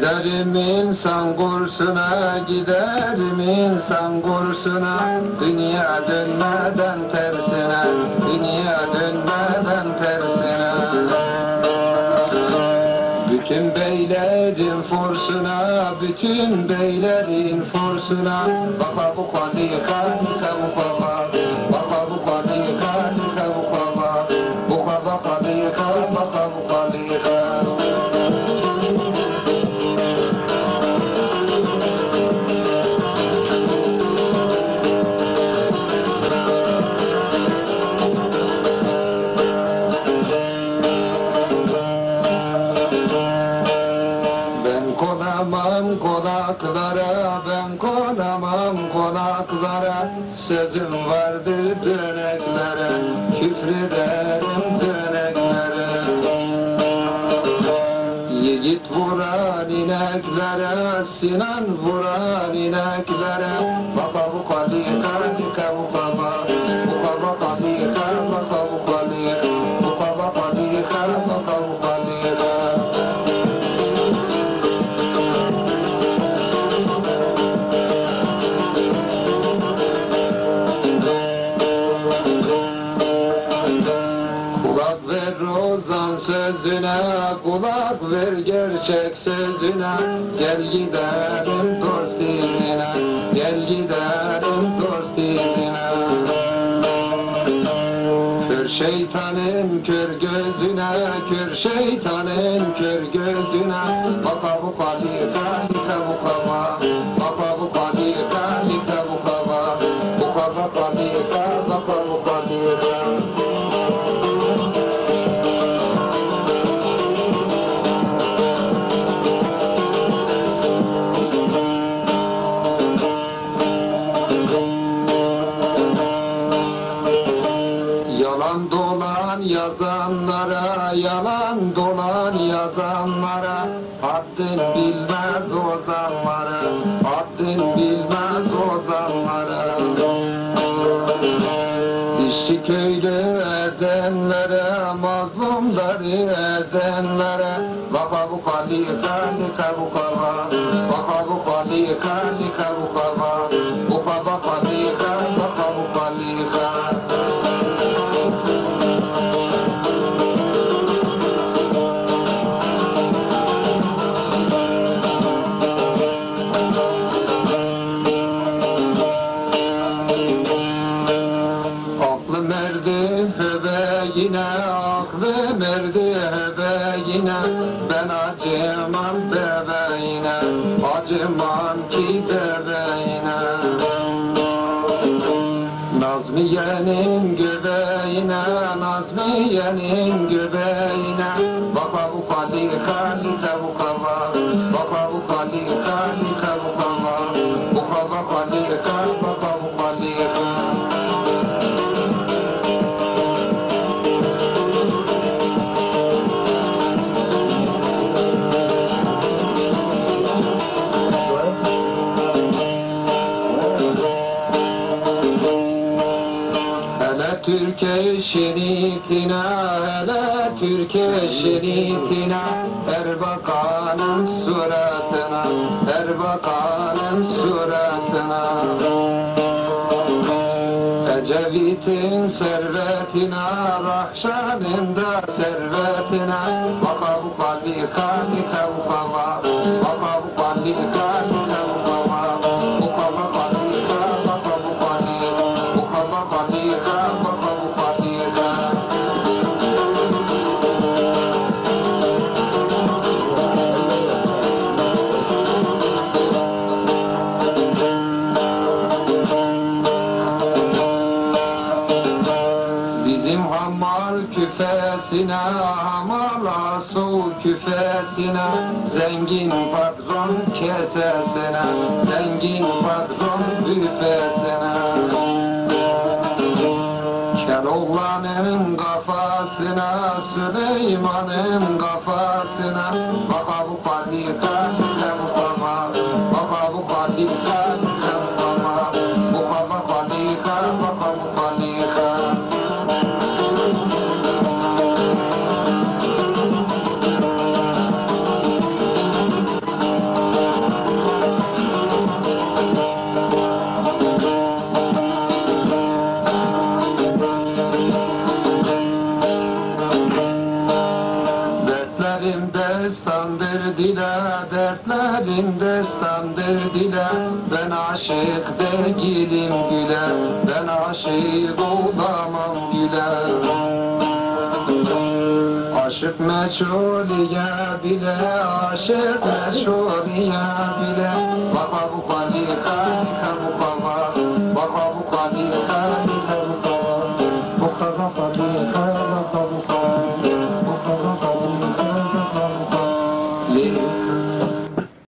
Giderim insan kursuna, giderim insan kursuna? Dünya dönmeden tersine, dünya dönmeden tersine. Bütün beylerin forsuna, bütün beylerin forsuna. Baba bu kalika, nika bu baba Baba bu kalika, nika bu baba. Bu baba kalika, baba bu kalika ben konamam konaklara Sözüm vardır döneklere, küfrederim döneklere. Yiğit vuran ineklere, Sinan vuran ineklere Baba bu kalika, sözüne, kulak ver gerçek sözüne. Gel gidelim dost gel gidelim dost Kör şeytanın kör gözüne, kör şeytanın kör gözüne. Baka bu kalika, lika bu kaba yazanlara, yalan dolan yazanlara Haddin bilmez ozanlara, haddin bilmez ozanlara İşçi köylü ezenlere, mazlumları ezenlere. Baka bu kalika, lika bu kava. Baka bu kalika, lika bu kava höbeğine, aklım erdi höbeğine Ben acımam bebeğine, acımam ki bebeğine Nazmiye'nin göbeğine, Nazmiye'nin göbeğine Baka bu kalika, lika Türkiye şeritine, hele Türkiye şeritine Erbakan'ın suratına, Erbakan'ın suratına. Ecevit'in servetine, Rahşan'ın da servetine. Baka bu kalika, nika bu kava küfesine, hamala su küfesine. Zengin patron kesesine, zengin patron büfesine. Keloğlan'ın kafasına, Süleyman'ın kafasına. Baba bu kalika, dertlerim destandır dile Dertlerim destandır dile Ben aşık değilim güle Ben aşık olamam güle. Aşık meçhuriye bile Aşık meçhuriye bile. Baba bu kali kalika bu baba Baba bu kali